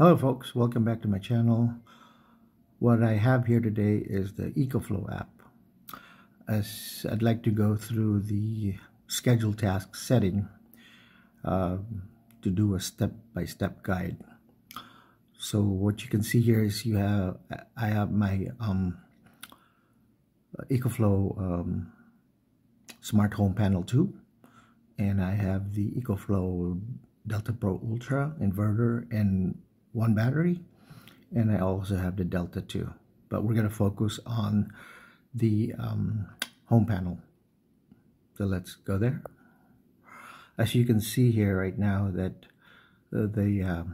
Hello folks, welcome back to my channel. What I have here today is the EcoFlow app. As I'd like to go through the schedule task setting uh, to do a step-by-step -step guide. So what you can see here is you have I have my um, EcoFlow um, smart home panel 2 and I have the EcoFlow Delta Pro Ultra inverter and one battery and I also have the Delta 2 but we're going to focus on the um, home panel. So let's go there. As you can see here right now that uh, the uh,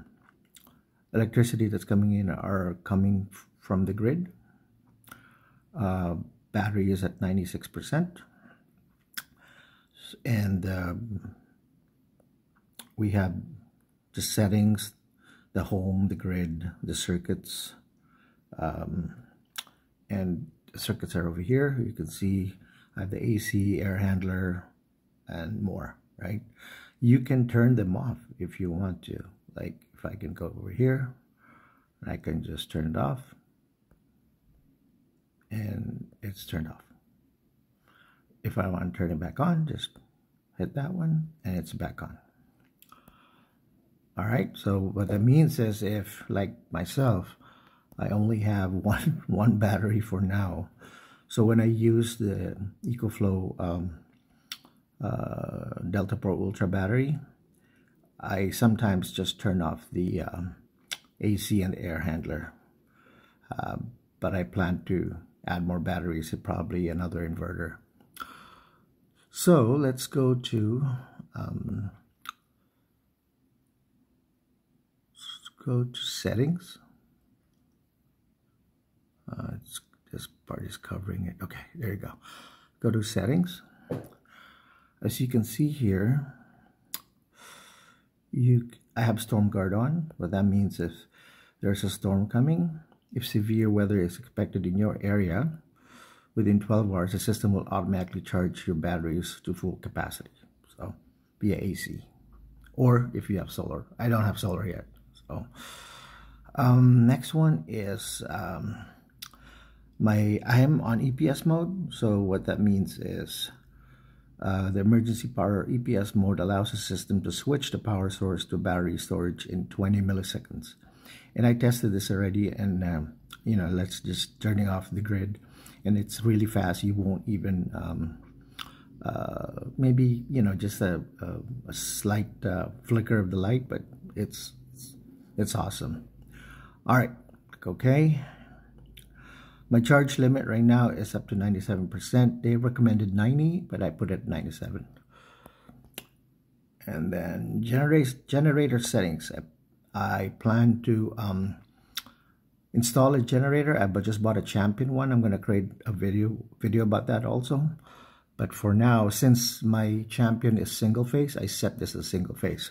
electricity that's coming in are coming from the grid. Uh, battery is at 96% and um, we have the settings the home the grid the circuits um, and circuits are over here. You can see I have the AC air handler and more right? You can turn them off if you want to. Like if I can go over here I can just turn it off and it's turned off. If I want to turn it back on just hit that one and it's back on all right so what that means is if like myself I only have one one battery for now. So when I use the EcoFlow um, uh, Delta Pro Ultra battery I sometimes just turn off the um, AC and air handler. Uh, but I plan to add more batteries and probably another inverter. So let's go to um, let's go to settings. Uh, this part is covering it. Okay, there you go. Go to settings. As you can see here, you I have storm guard on. What that means is there's a storm coming. If severe weather is expected in your area, within 12 hours, the system will automatically charge your batteries to full capacity. So via AC or if you have solar. I don't have solar yet. So um, next one is um, my I am on EPS mode. So what that means is uh, the emergency power EPS mode allows the system to switch the power source to battery storage in 20 milliseconds. And I tested this already and um, you know, let's just turning off the grid and it's really fast. You won't even um, uh, maybe you know just a, a, a slight uh, flicker of the light, but it's it's awesome. All right, okay. My charge limit right now is up to 97%. They recommended 90, but I put it 97. And then generate, generator settings. I, I plan to um, install a generator. I just bought a champion one. I'm going to create a video video about that also. But for now, since my champion is single phase, I set this as single phase.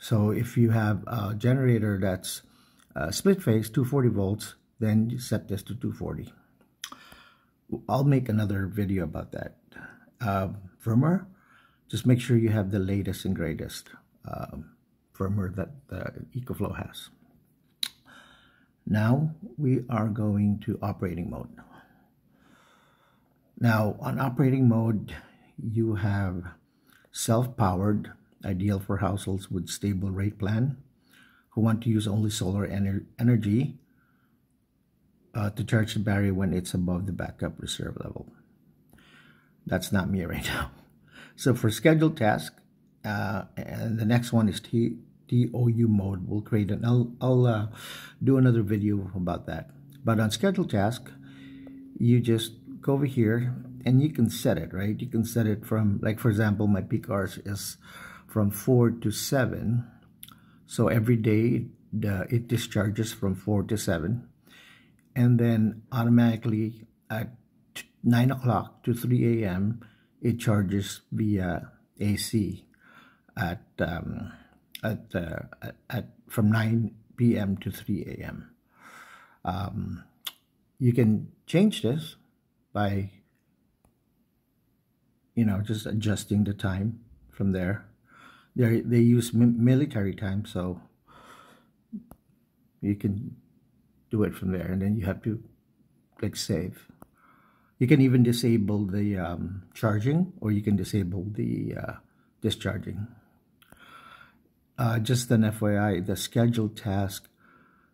So if you have a generator that's uh, split phase, 240 volts, then you set this to 240. I'll make another video about that. Uh, firmware, just make sure you have the latest and greatest um, firmware that the EcoFlow has. Now we are going to operating mode. Now on operating mode, you have self-powered, ideal for households with stable rate plan who want to use only solar ener energy uh, to charge the battery when it's above the backup reserve level. That's not me right now. So for scheduled task, uh, and the next one is T DOU mode will create an, I'll, I'll uh, do another video about that. But on scheduled task, you just go over here and you can set it, right? You can set it from, like for example, my peak hours is from 4 to 7. So every day the, it discharges from 4 to 7. And then automatically at 9 o'clock to 3 a.m., it charges via AC at um, at, uh, at, from 9 p.m. to 3 a.m. Um, you can change this by you know just adjusting the time from there they they use military time so you can do it from there and then you have to click save. You can even disable the um, charging or you can disable the uh, discharging. Uh, just an FYI the scheduled task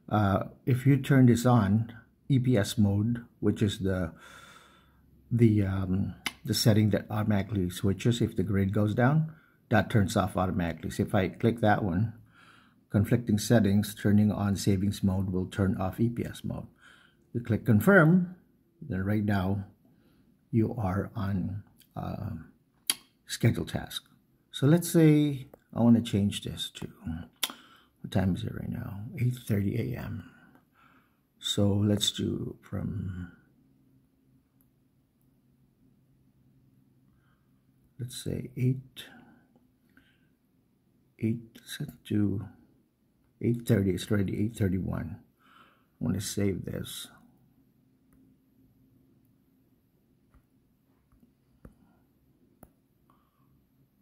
uh, if you turn this on EPS mode which is the the um, the setting that automatically switches if the grid goes down that turns off automatically so if I click that one conflicting settings, turning on savings mode will turn off EPS mode. You click confirm, then right now you are on uh, schedule task. So let's say I want to change this to, what time is it right now? 8.30 a.m. So let's do from, let's say 8, 8, set to 8.30, it's already 8.31. I want to save this.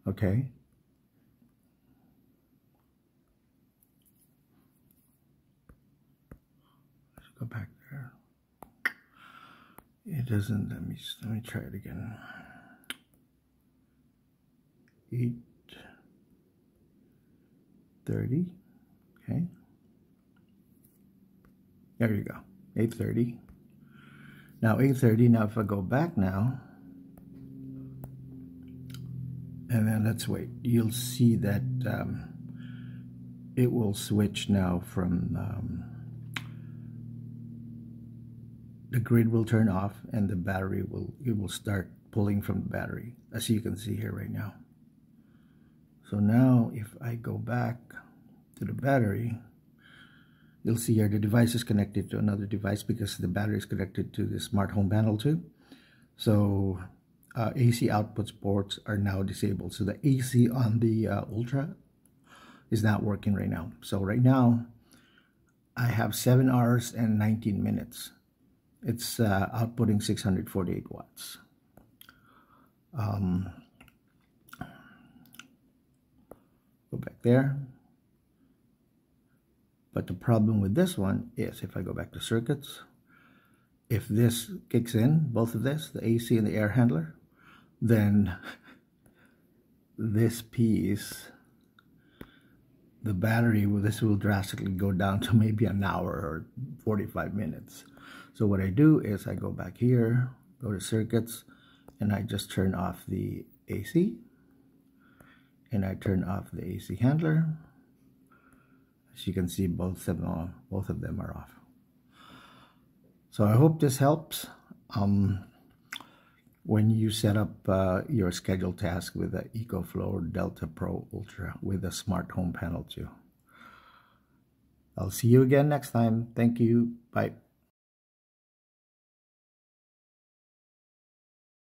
Okay. Let's go back there. It doesn't, let me, let me try it again. 8.30. Okay. There you go, 8.30. Now 8.30, now if I go back now, and then let's wait, you'll see that um, it will switch now from, um, the grid will turn off and the battery will, it will start pulling from the battery, as you can see here right now. So now if I go back, to the battery, you'll see here the device is connected to another device because the battery is connected to the smart home panel 2. So uh, AC output ports are now disabled. So the AC on the uh, Ultra is not working right now. So right now, I have 7 hours and 19 minutes. It's uh, outputting 648 watts. Um, go back there. But the problem with this one is if I go back to circuits, if this kicks in, both of this, the AC and the air handler, then this piece, the battery, well, this will drastically go down to maybe an hour or 45 minutes. So what I do is I go back here, go to circuits, and I just turn off the AC, and I turn off the AC handler, as you can see, both of them, both of them are off. So I hope this helps. Um, when you set up uh, your scheduled task with the EcoFlow Delta Pro Ultra with a smart home panel 2. I'll see you again next time. Thank you. Bye.